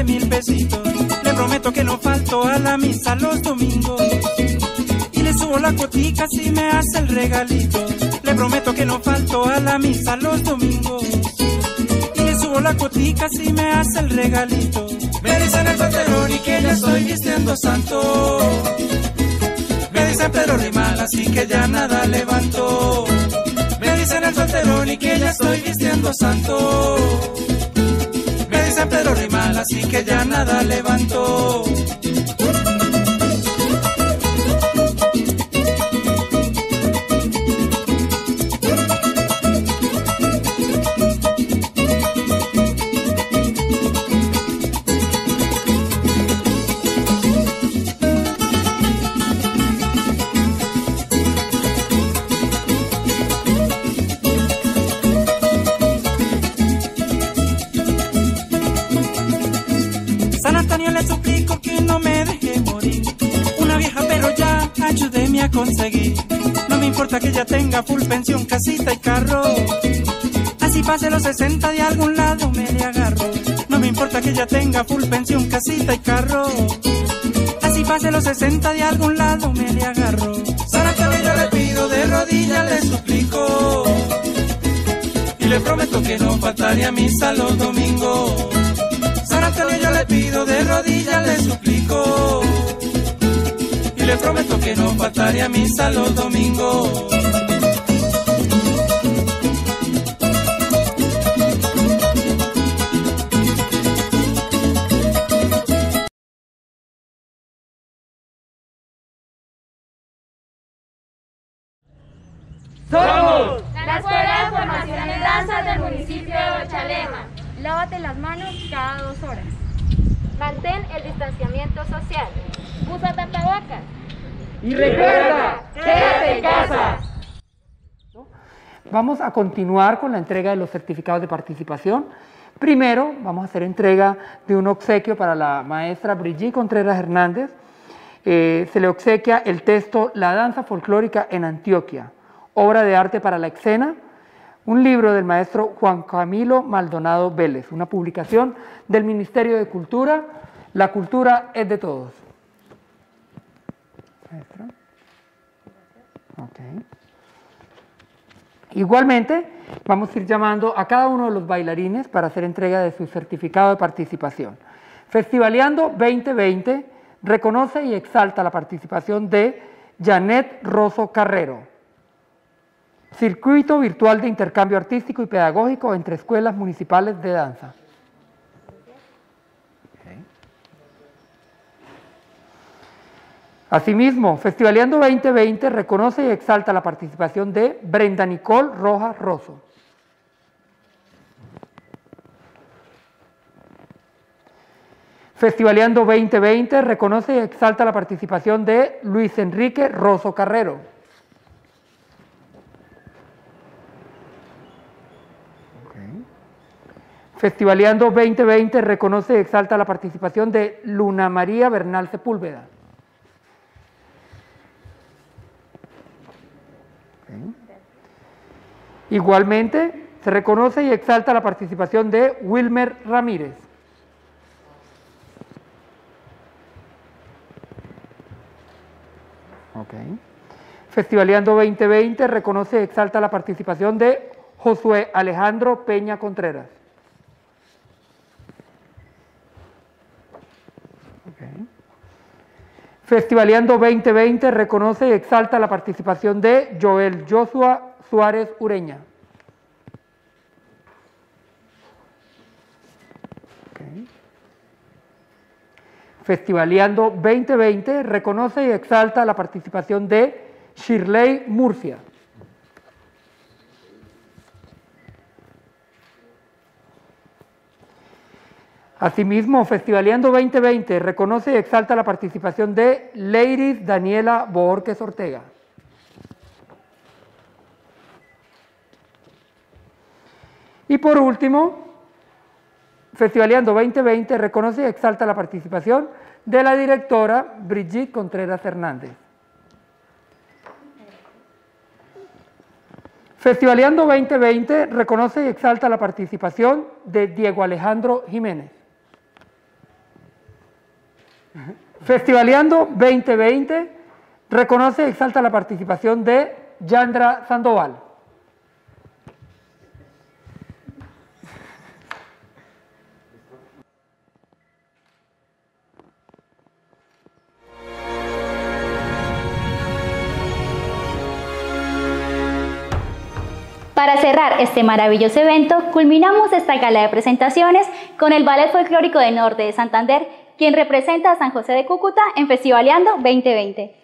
N: Unos 20 mil pesitos. Le prometo que no falto a la misa los domingos. Y le subo la cotica si me hace el regalito. Le prometo que no falto a la misa los domingos. Y le subo la cotica si me hace el regalito. Me dicen el pantalón y que ya estoy vistiendo santo. Me dicen Pedro Rimal, así que ya nada levanto. Me dicen el solterón y que ya estoy vistiendo santo. Dicen Pedro Rimal, así que ya nada levanto. Importa que ya tenga full pensión, casita y carro. Así pase los 60 de algún lado me le agarro. No me importa que ya tenga full pensión, casita y carro. Así pase los 60 de algún lado me le agarro. Antonio yo le pido de rodillas le suplico. Y le prometo que no faltaré a misa los domingos. Antonio yo le pido de rodillas, le suplico. Le prometo que no faltaré a misa los domingos.
G: A continuar con la entrega de los certificados de participación. Primero, vamos a hacer entrega de un obsequio para la maestra Brigitte Contreras Hernández. Eh, se le obsequia el texto La danza folclórica en Antioquia, obra de arte para la escena, un libro del maestro Juan Camilo Maldonado Vélez, una publicación del Ministerio de Cultura. La cultura es de todos. Igualmente, vamos a ir llamando a cada uno de los bailarines para hacer entrega de su certificado de participación. Festivaleando 2020 reconoce y exalta la participación de Janet Rosso Carrero. Circuito virtual de intercambio artístico y pedagógico entre escuelas municipales de danza. Asimismo, Festivaleando 2020 reconoce y exalta la participación de Brenda Nicole Rojas Rosso. Festivaleando 2020 reconoce y exalta la participación de Luis Enrique Rosso Carrero. Festivaleando 2020 reconoce y exalta la participación de Luna María Bernal Sepúlveda. Igualmente, se reconoce y exalta la participación de Wilmer Ramírez. Festivaleando 2020 reconoce y exalta la participación de Josué Alejandro Peña Contreras. Festivaleando 2020 reconoce y exalta la participación de Joel Joshua Suárez Ureña. Festivaleando 2020 reconoce y exalta la participación de Shirley Murcia. Asimismo, Festivaleando 2020 reconoce y exalta la participación de Leiris Daniela Borges Ortega. Y por último, Festivaleando 2020 reconoce y exalta la participación de la directora Brigitte Contreras Hernández. Festivaleando 2020 reconoce y exalta la participación de Diego Alejandro Jiménez. Festivaleando 2020 reconoce y exalta la participación de Yandra Sandoval.
O: Para cerrar este maravilloso evento, culminamos esta gala de presentaciones con el Ballet Folclórico del Norte de Santander, quien representa a San José de Cúcuta en Festivaleando 2020.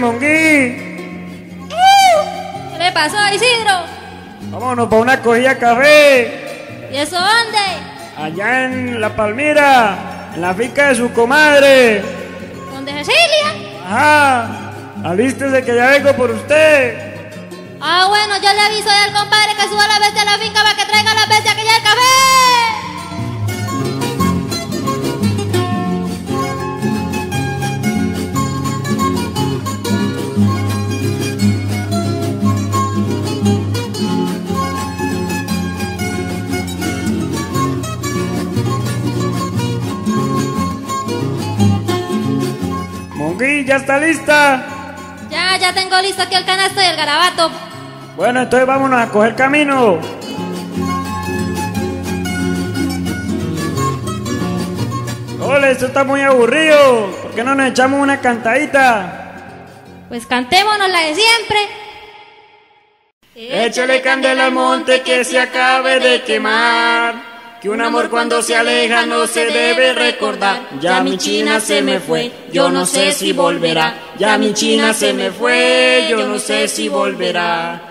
P: ¡Ole, Monguí!
Q: ¿Qué le pasó, Isidro?
P: Vámonos para una cogida café.
Q: ¿Y eso dónde?
P: Allá en La Palmira, en la finca de su comadre.
Q: ¿Dónde Cecilia?
P: Ajá. Alístese que ya vengo por usted.
Q: Ah, bueno, yo le aviso al compadre que suba la bestia a la finca para que traiga la bestia que ya el café.
P: Monguí, ¿ya está lista?
Q: Ya, ya tengo listo aquí el canasto y el garabato.
P: Bueno, entonces vámonos a coger camino. Ole, esto está muy aburrido. ¿Por qué no nos echamos una cantadita?
Q: Pues cantémonos la de siempre.
R: Échale candela al monte que se acabe de quemar. Que un amor cuando se aleja no se debe recordar. Ya mi china se me fue, yo no sé si volverá. Ya mi china se me fue, yo no sé si volverá.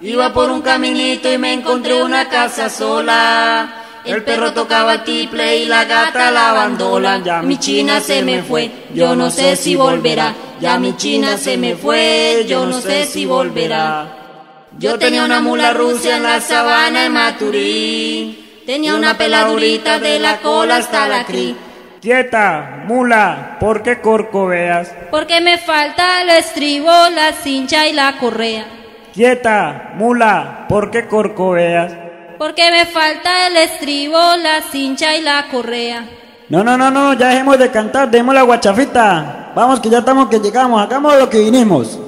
R: Iba por un caminito y me encontré una casa sola. El perro tocaba tiple y la gata la bandola. Ya mi china se me fue, yo no sé si volverá. Ya mi china se me fue, yo no sé si volverá. Yo tenía una mula rusa en la sabana en Maturín. Tenía una peladurita de la cola hasta la cri.
P: Quieta, mula, ¿por qué corcoveas?
Q: Porque me falta el estribo, la cincha y la correa.
P: Quieta, mula, ¿por qué corcoveas?
Q: Porque me falta el estribo, la cincha y la correa.
P: No, no, no, no, ya dejemos de cantar, demos la guachafita. Vamos que ya estamos que llegamos, hagamos lo que vinimos.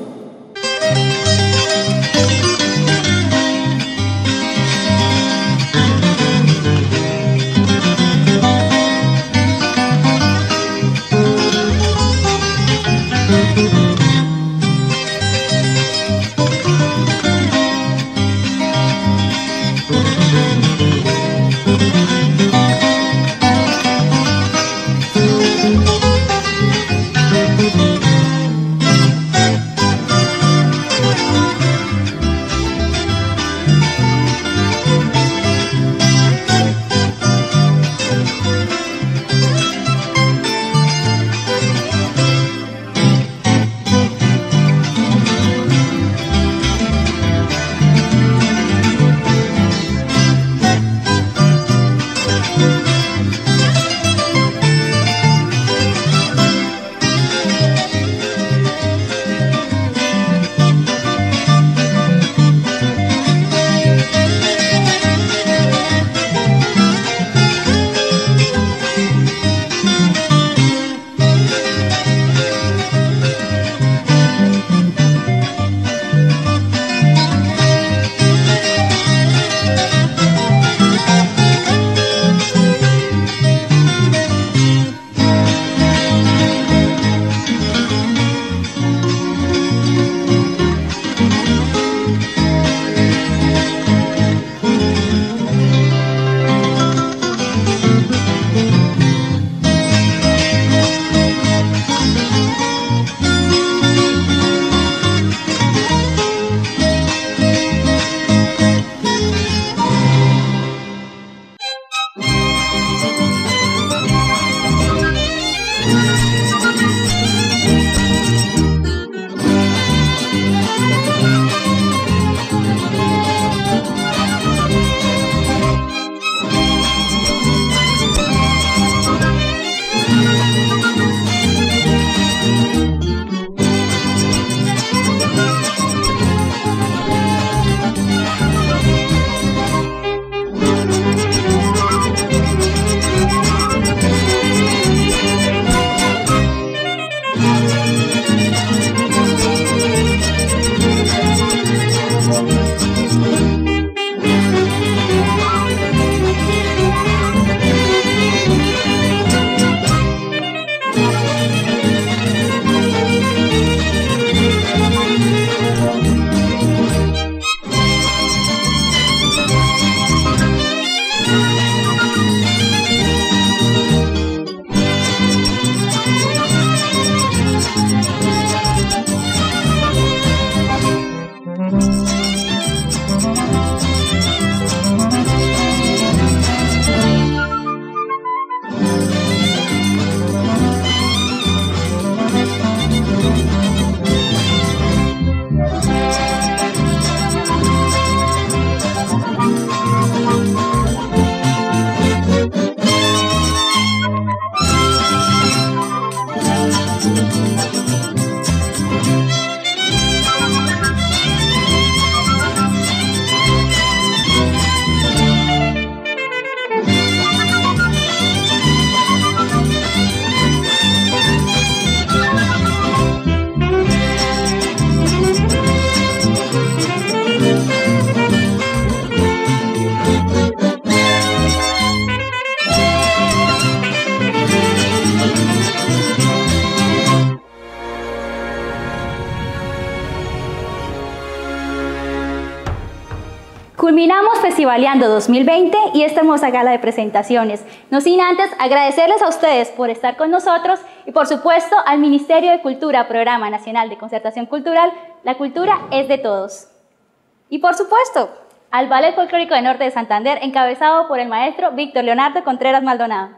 D: Culminamos Festivaleando 2020 y esta hermosa gala de presentaciones. No sin antes agradecerles a ustedes por estar con nosotros y por supuesto al Ministerio de Cultura, Programa Nacional de Concertación Cultural, La Cultura es de Todos. Y por supuesto, al Ballet Folclórico de Norte de Santander, encabezado por el maestro Víctor Leonardo Contreras Maldonado.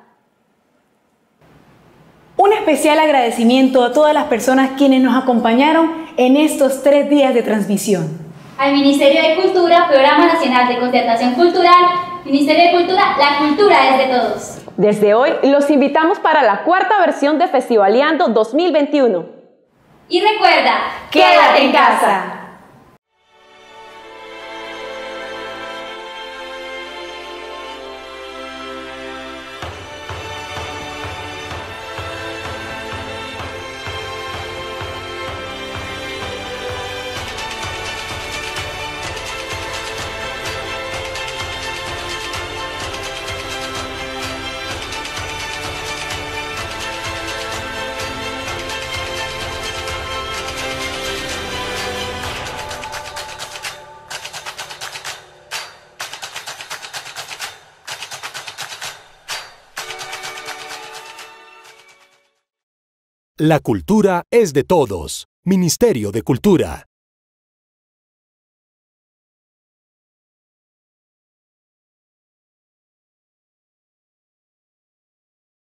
S: Un especial agradecimiento a todas las personas quienes nos acompañaron en estos tres días de transmisión
D: al Ministerio de Cultura, Programa Nacional de Concertación Cultural, Ministerio de Cultura, la cultura es de todos.
A: Desde hoy los invitamos para la cuarta versión de Festivaleando 2021.
D: Y recuerda,
S: quédate en casa.
C: La cultura es de todos. Ministerio de Cultura.